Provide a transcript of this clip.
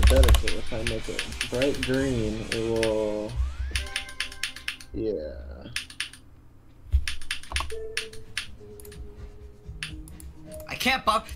hypothetically, if I make it bright green, it will. Yeah. I can't bump.